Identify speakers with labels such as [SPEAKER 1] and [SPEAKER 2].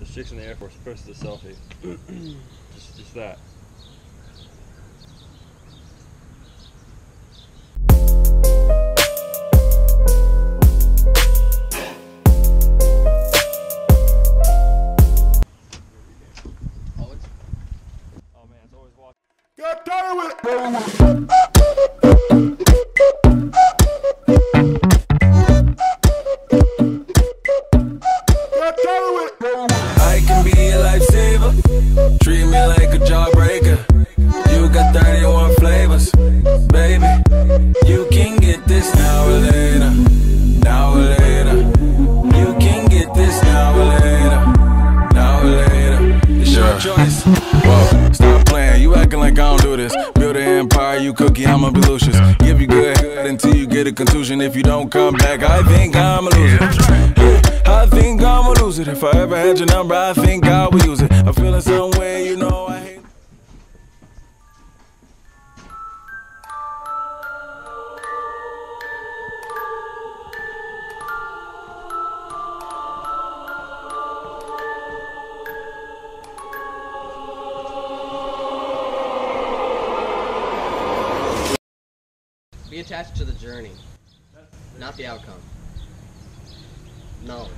[SPEAKER 1] those chicks in the Air Force posted a selfie. just, just that. Oh man, it's always walking.
[SPEAKER 2] Got tired with it.
[SPEAKER 3] Do this. Build an empire, you cookie, I'ma be Lucious. Give you good head until you get a contusion. If you don't come back, I think I'm a loser. Yeah, I think I'ma lose it. If I ever had your number, I think I would use it. I'm feeling some way,
[SPEAKER 4] Be attached to the journey, not the outcome. Knowledge.